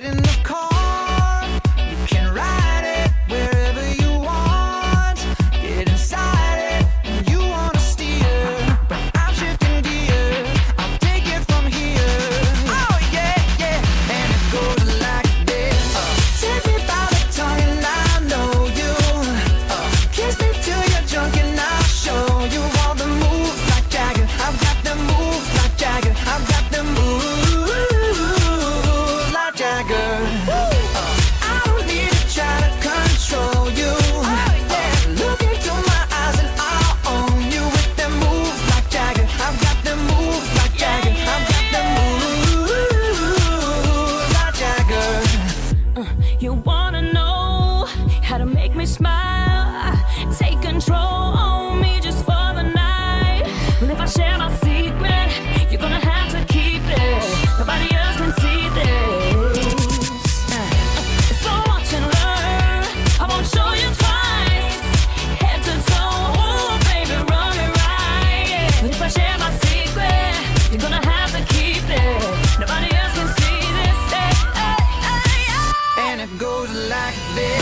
get make me smile? Take control on me just for the night. Well, if I share my secret, you're gonna have to keep it. Nobody else can see this. So and. I won't show you twice. Head to toe, baby, run it right. But if I share my secret, you're gonna have to keep it. Nobody else can see this. And it goes like this.